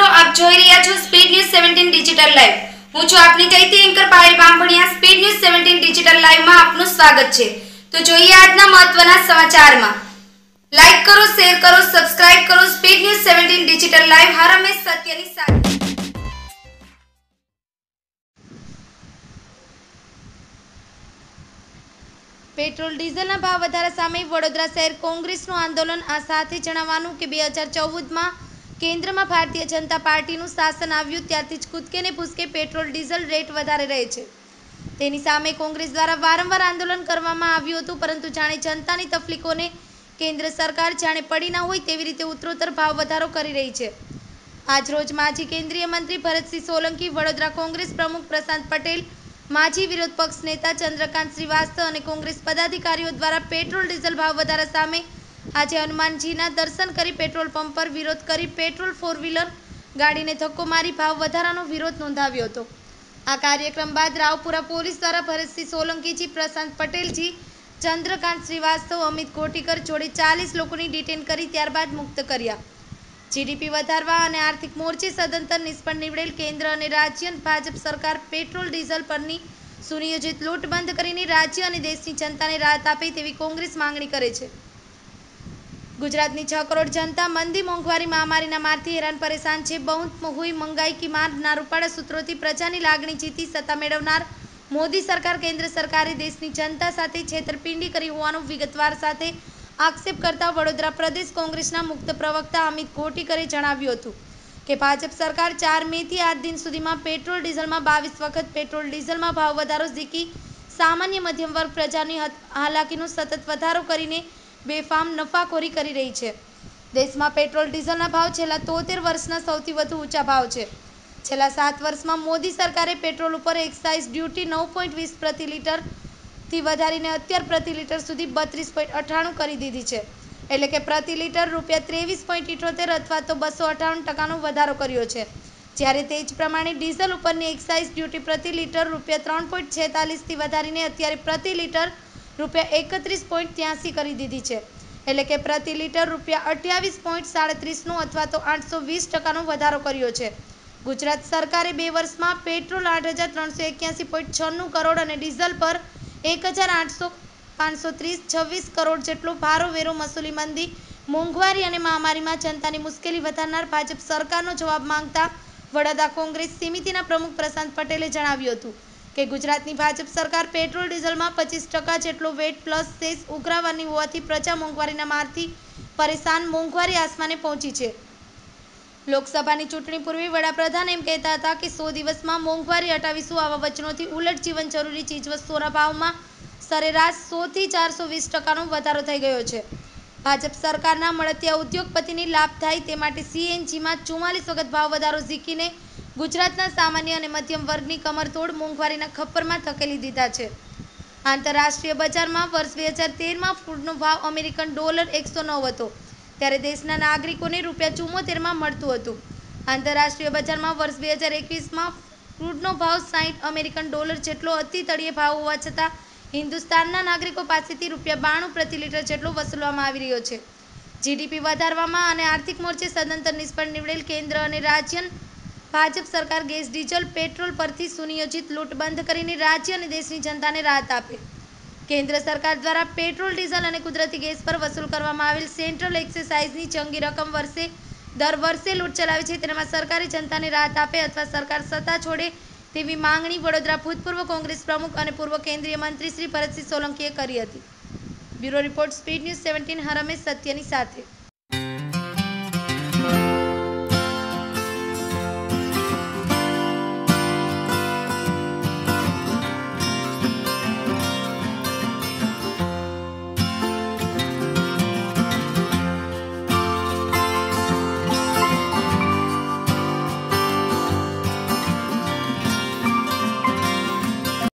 મિત્રો, આપ જોઈ રહ્યા છો Speed News seventeen digital live હું છું આપની ચૈતી anchor Payal Bamaniya Speed News seventeen digital લાઈવમાં આપનું સ્વાગત છે. તો જોઈએ આજના મહત્વના સમાચારમાં. લાઈક કરો શેર કરો સબસ્ક્રાઇબ કરો Speed News seventeen digital live હરમે સત્યની સાથે. પેટ્રોલ, ડીઝલના ભાવ વધારા સામે વડોદરા શહેર કોંગ્રેસનું આંદોલન આ સાથે જણાવવાનું કે બે હજાર ચૌદમાં કેન્દ્રમાં ભારતીય જનતા પાર્ટીનું શાસન આવ્યું, ત્યારથી જ કૂદકે ને ભૂસકે પેટ્રોલ, ડીઝલ રેટ વધારે રહે છે. તેની સામે કોંગ્રેસ દ્વારા વારંવાર આંદોલન કરવામાં આવ્યું હતું, પરંતુ જાણે જનતાની તકલીફોને કેન્દ્ર સરકાર જાણે પડી ના હોય તેવી રીતે ઉત્તરોત્તર ભાવ વધારો કરી રહી છે. આજરોજ માજી કેન્દ્રીય મંત્રી ભરતસિંહ સોલંકી, વડોદરા કોંગ્રેસ પ્રમુખ પ્રશાંત પટેલ, માજી વિરોધ પક્ષ નેતા ચંદ્રકાંત શ્રીવાસ્તવ અને કોંગ્રેસ પદાધિકારીઓ દ્વારા પેટ્રોલ, ડીઝલ ભાવ વધારા સામે આજે હનુમાનજીના દર્શન કરી પેટ્રોલ પંપ પર વિરોધ કરી પેટ્રોલ ફોર વ્હીલર ગાડીને ધક્કો મારી ભાવ વધારાનો વિરોધ નોંધાવ્યો હતો. આ કાર્યક્રમ બાદ રાવપુરા પોલીસ દ્વારા ભરતસિંહ સોલંકીજી, પ્રશાંત પટેલજી, ચંદ્રકાંત શ્રીવાસ્તવ, અમિત ઘોટીકર જોડે ચાલીસ લોકોની ડિટેન કરી ત્યારબાદ મુક્ત કર્યા. જીડીપી વધારવા અને આર્થિક મોરચે સદંતર નિષ્ફળ નીવડેલ કેન્દ્ર અને રાજ્ય ભાજપ સરકાર પેટ્રોલ, ડીઝલ પરની સુનિયોજિત લૂંટ બંધ કરીને રાજ્ય અને દેશની જનતાને રાહત આપે તેવી કોંગ્રેસ માંગણી કરે છે. ગુજરાતની છ કરોડ જનતા મંદી મોંઘવારી મહામારીના મારથી હેરાન પરેશાન છે. બહુત હુઈ મંગાઈ કી માર ના રૂપાળા સૂત્રોથી પ્રજાની લાગણી જીતી સત્તા મેળવનાર મોદી સરકાર કેન્દ્ર સરકારે દેશની જનતા સાથે છેતરપિંડી કરી હોવાનું વિગતવાર સાથે આક્ષેપ કરતા વડોદરા પ્રદેશ કોંગ્રેસના મુક્ત પ્રવક્તા અમિત ઘોટીકરે જણાવ્યું હતું કે ભાજપ સરકાર ચાર મેથી આજ દિન સુધીમાં પેટ્રોલ ડીઝલમાં બાવીસ વખત પેટ્રોલ ડીઝલમાં ભાવ વધારો ઝીકી સામાન્ય મધ્યમ વર્ગ પ્રજાની હાલાકીનો સતત વધારો કરીને બેફામ નફાખોરી કરી રહી છે. દેશમાં પેટ્રોલ, ડીઝલના ભાવ છેલ્લા તોતેર વર્ષના સૌથી વધુ ઊંચા ભાવ છે. છેલ્લા સાત વર્ષમાં મોદી સરકારે પેટ્રોલ ઉપર એક્સાઇઝ ડ્યુટી નવ પોઈન્ટ વીસ પ્રતિ લીટરથી વધારીને અત્યાર પ્રતિ લીટર સુધી બત્રીસ પોઈન્ટ અઠ્ઠાણું કરી દીધી છે. એટલે કે પ્રતિ લીટર રૂપિયા ત્રેવીસ પોઈન્ટ ઇઠોતેર અથવા તો બસો અઠાવન ટકાનો વધારો કર્યો છે. જ્યારે તે જ પ્રમાણે ડીઝલ ઉપરની એક્સાઇઝ ડ્યુટી પ્રતિ લીટર રૂપિયા ત્રણ પોઈન્ટ છેતાલીસથી વધારીને અત્યારે પ્રતિ લીટર રૂપિયા એકત્રીસ પોઈન્ટ ત્યાંસી કરી દીધી છે. એટલે કે પ્રતિ લીટર રૂપિયા અઠ્યાવીસ પોઈન્ટ સાડત્રીસનું અથવા તો આઠસો વીસ ટકાનો વધારો કર્યો છે. ગુજરાત સરકારે બે વર્ષમાં પેટ્રોલ આઠ હજાર ત્રણસો એક્યાસી પોઈન્ટ છન્નું કરોડ અને ડીઝલ પર એક હજાર આઠસો પાંચસો ત્રીસ છવ્વીસ કરોડ જેટલો ભારો વેરો વસૂલી મંદી, મોંઘવારી અને મહામારીમાં જનતાની મુશ્કેલી વધારનાર ભાજપ સરકારનો જવાબ માંગતા વડોદરા કોંગ્રેસ સમિતિના પ્રમુખ પ્રશાંત પટેલે જણાવ્યું હતું. કે ગુજરાતની ભાજપ સરકાર પેટ્રોલ, ડીઝલમાં પચીસ ટકા જેટલો વેટ પ્લસ સેસ ઉઘરાવવાની હોવાથી પ્રજા મોંઘવારીના મારથી પરેશાન મોંઘવારી આસમાને પહોંચી છે. લોકસભાની ચૂંટણી પૂર્વે વડાપ્રધાન એમ કહેતા હતા કે સો દિવસમાં મોંઘવારી હટાવીશું આવા વચનોથી ઉલટ જીવન જરૂરી ચીજવસ્તુઓના ભાવમાં સરેરાશ સોથી ચારસો વીસ ટકાનો વધારો થઈ ગયો છે. ભાજપ સરકારના મળતિયા ઉદ્યોગપતિની લાભ થાય તે માટે સીએનજીમાં ચુમ્માલીસ વખત ભાવ વધારો ઝીકીને ગુજરાતના સામાન્ય અને મધ્યમ વર્ગની કમરતોડ મોંઘવારીના ખપ્પરમાં ધકેલી દીધા છે. આંતરરાષ્ટ્રીય બજારમાં વર્ષ બે હજાર તેરમાં ફૂડનો ભાવ અમેરિકન ડોલર એકસો નવ હતો, ત્યારે દેશના નાગરિકોને રૂપિયા ચુમ્મોતેરમાં મળતું હતું. આંતરરાષ્ટ્રીય બજારમાં વર્ષ બે હજાર એકવીસમાં ફૂડનો ભાવ સાહીઠ અમેરિકન ડોલર જેટલો અતિ તળિયે ભાવ હોવા છતાં, હિન્દુસ્તાનના નાગરિકો પાસેથી રૂપિયા બાણું પ્રતિ લીટર જેટલો વસૂલવામાં આવી રહ્યો છે. જીડીપી વધારવામાં અને આર્થિક મોરચે સદંતર નિષ્ફળ નીવડેલ કેન્દ્ર અને રાજ્ય ભાજપ સરકાર ગેસ, ડીઝલ, પેટ્રોલ પરથી સુનિયોજિત લૂંટ બંધ કરીને રાજ્ય અને દેશની જનતાને રાહત આપે. કેન્દ્ર સરકાર દ્વારા પેટ્રોલ, ડીઝલ અને કુદરતી ગેસ પર વસૂલ કરવામાં આવેલ સેન્ટ્રલ એક્સાઇઝની ચંગી રકમ વર્ષે, દર વર્ષે લૂંટ ચલાવે છે. તેનામાં સરકારે જનતાને રાહત આપે અથવા સરકાર સત્તા છોડે તેવી માંગણી વડોદરા ભૂતપૂર્વ કોંગ્રેસ પ્રમુખ અને પૂર્વ કેન્દ્રીય મંત્રી શ્રી ભરતસિંહ સોલંકીએ કરી હતી. Bureau report, speed news seventeen, Harmesh સત્યની સાથે.